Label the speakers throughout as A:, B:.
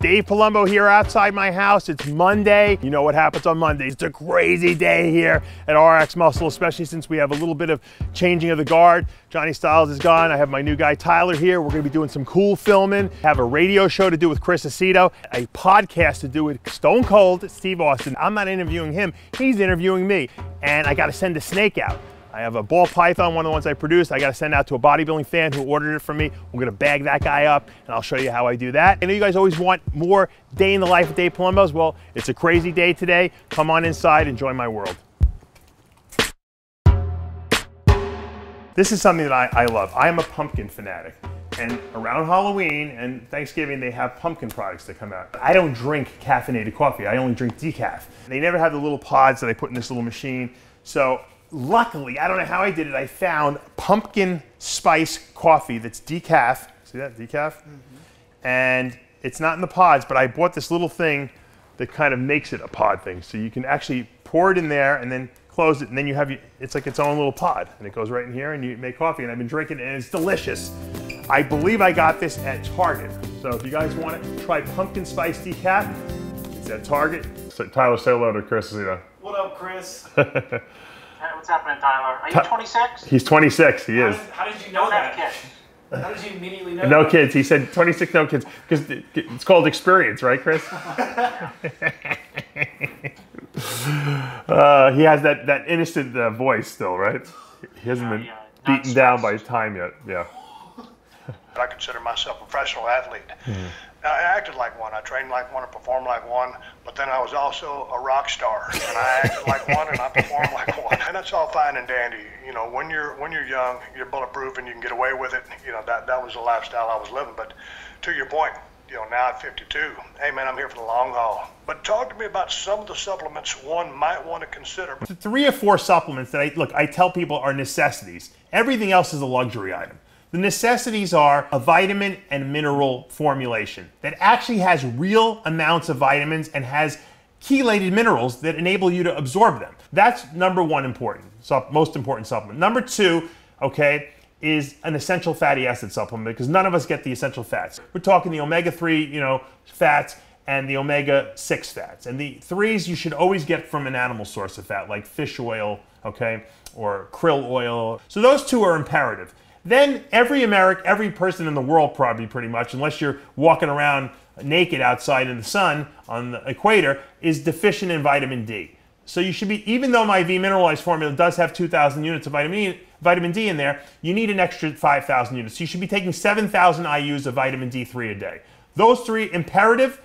A: Dave Palumbo here outside my house. It's Monday. You know what happens on Mondays. It's a crazy day here at RX Muscle, especially since we have a little bit of changing of the guard. Johnny Styles is gone. I have my new guy Tyler here. We're gonna be doing some cool filming. Have a radio show to do with Chris Aceto, a podcast to do with Stone Cold Steve Austin. I'm not interviewing him, he's interviewing me. And I gotta send a snake out. I have a ball python, one of the ones I produced. I got to send out to a bodybuilding fan who ordered it from me. We're going to bag that guy up, and I'll show you how I do that. I know you guys always want more day in the life of Dave Palumbo's. Well, it's a crazy day today. Come on inside and join my world. This is something that I, I love. I am a pumpkin fanatic. And around Halloween and Thanksgiving, they have pumpkin products that come out. I don't drink caffeinated coffee. I only drink decaf. They never have the little pods that I put in this little machine. So luckily, I don't know how I did it, I found pumpkin spice coffee that's decaf. See that, decaf? Mm -hmm. And it's not in the pods, but I bought this little thing that kind of makes it a pod thing. So you can actually pour it in there and then close it, and then you have, it's like its own little pod. And it goes right in here and you make coffee. And I've been drinking it and it's delicious. I believe I got this at Target. So if you guys want to try pumpkin spice decaf, it's at Target. So Tyler, say hello to Chris.
B: What up, Chris? what's happening, Tyler? Are you 26?
A: He's 26. He is.
B: How did, how did you know that? Kids. How did you immediately know?
A: No that? kids. He said 26, no kids, because it's called experience, right, Chris? uh, he has that that innocent uh, voice still, right? He hasn't yeah, been yeah. beaten down by time yet. Yeah.
C: I consider myself a professional athlete. Mm-hmm. I acted like one. I trained like one. I performed like one. But then I was also a rock star, and I acted like one, and I performed like one. And that's all fine and dandy. You know, when you're when you're young, you're bulletproof, and you can get away with it. You know, that that was the lifestyle I was living. But to your point, you know, now at 52, hey man, I'm here for the long haul. But talk to me about some of the supplements one might want to consider.
A: Three or four supplements that I look, I tell people are necessities. Everything else is a luxury item. The necessities are a vitamin and mineral formulation that actually has real amounts of vitamins and has chelated minerals that enable you to absorb them. That's number one important, most important supplement. Number two, okay, is an essential fatty acid supplement because none of us get the essential fats. We're talking the omega-3, you know, fats and the omega-6 fats. And the threes you should always get from an animal source of fat like fish oil, okay, or krill oil. So those two are imperative then every American, every person in the world probably pretty much, unless you're walking around naked outside in the sun on the equator, is deficient in vitamin D. So you should be, even though my V mineralized formula does have 2,000 units of vitamin D, vitamin D in there, you need an extra 5,000 units. You should be taking 7,000 IUs of vitamin D3 a day. Those three imperative.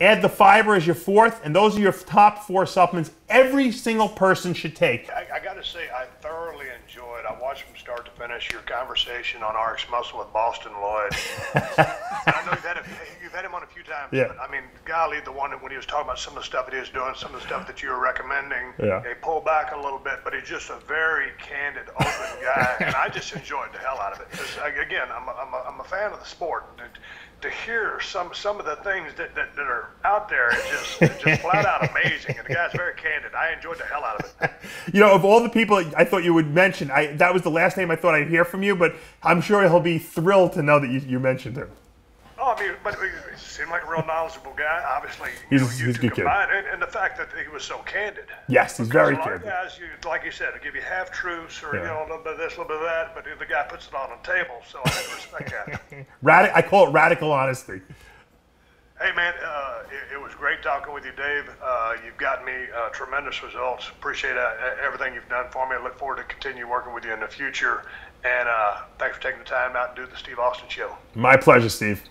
A: Add the fiber as your fourth, and those are your top four supplements every single person should take.
C: I, I got to say, I thoroughly I watched from start to finish your conversation on RX Muscle with Boston Loyd. I know you've had, a, had him on a few times.
A: Yeah.
C: But, I mean, golly, the one when he was talking about some of the stuff that he was doing, some of the stuff that you were recommending,
A: yeah.
C: he pulled back a little bit, but he's just a very candid, open guy, and I just enjoyed the hell out of it. Because again, I'm a, I'm, a, I'm a fan of the sport. And, to hear some some of the things that, that, that are out there is just just flat out amazing. And the guy's very candid. I enjoyed the hell out of it.
A: you know, of all the people I thought you would mention, I that was the last name I thought I'd hear from you. But I'm sure he'll be thrilled to know that you, you mentioned him.
C: I mean, but he seemed like a real knowledgeable guy. Obviously,
A: he's, you know, you he's good
C: combine, and, and, the fact that he was so candid.
A: Yes, he's very candid.
C: Guys, you, like you said, give you half truths or yeah. you know a little bit of this, a little bit of that, but the guy puts it on the table, so I respect that.
A: Radic- I call it radical honesty.
C: Hey man, uh, it, it, was great talking with you, Dave. Uh, you've gotten me uh, tremendous results. Appreciate uh, everything you've done for me. I look forward to continue working with you in the future. And uh, thanks for taking the time out to do the Steve Austin show.
A: My pleasure, Steve.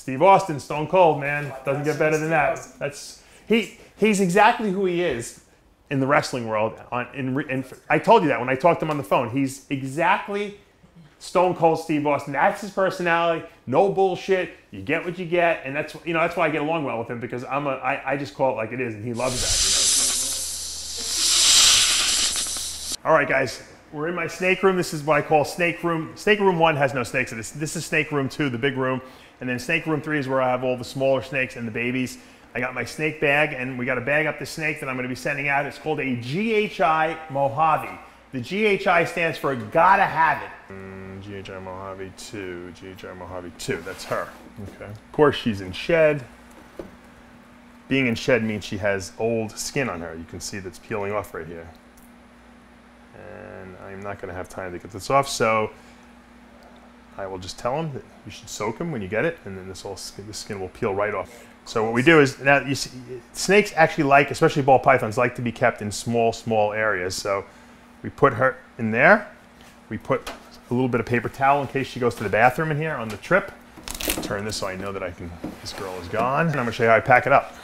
A: Steve Austin, Stone Cold, man. Doesn't get better than that. That's he. He's exactly who he is in the wrestling world. On in, in, I told you that when I talked to him on the phone. He's exactly Stone Cold Steve Austin. That's his personality. No bullshit. You get what you get, and that's you know that's why I get along well with him because I'm a I, I just call it like it is, and he loves that. You know? All right, guys. We're in my snake room. This is what I call snake room. Snake room one has no snakes. This this is snake room two, the big room. And then snake room three is where I have all the smaller snakes and the babies. I got my snake bag, and we got to bag up the snake that I'm going to be sending out. It's called a GHI Mojave. The GHI stands for gotta have it. Mm, GHI Mojave 2, GHI Mojave 2, that's her. Okay. Of course, she's in shed. Being in shed means she has old skin on her. You can see that's peeling off right here. And I'm not gonna have time to get this off, so I will just tell them that you should soak them when you get it, and then this all skin, the skin will peel right off. So what we do is now you see, snakes actually like, especially ball pythons, like to be kept in small, small areas. So we put her in there. We put a little bit of paper towel in case she goes to the bathroom in here on the trip. Turn this so I know that I can. This girl is gone, and I'm gonna show you how I pack it up.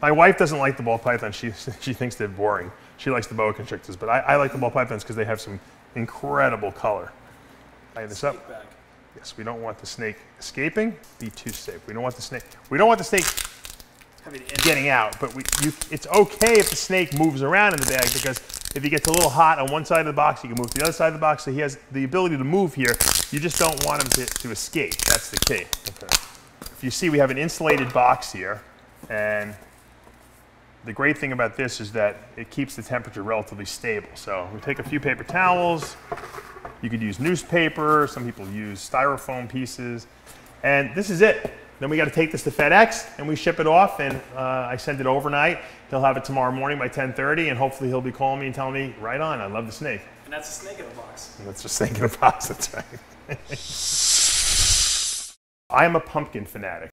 A: My wife doesn't like the ball python. She she thinks they're boring. She likes the boa constrictors, but I, I like the ball pythons because they have some incredible color. Tie this up. Yes, we don't want the snake escaping. Be too safe. We don't want the snake. We don't want the snake getting out. But we, you, it's okay if the snake moves around in the bag because if he gets a little hot on one side of the box, he can move to the other side of the box. So he has the ability to move here. You just don't want him to, to escape. That's the key. Okay. If you see, we have an insulated box here, and the great thing about this is that it keeps the temperature relatively stable. So we take a few paper towels. You could use newspaper. Some people use styrofoam pieces. And this is it. Then we got to take this to FedEx and we ship it off. And uh, I send it overnight. He'll have it tomorrow morning by 10:30, and hopefully he'll be calling me and telling me, "Right on, I love the snake."
B: And that's a snake in a box.
A: And that's a snake in a box. That's right. I am a pumpkin fanatic.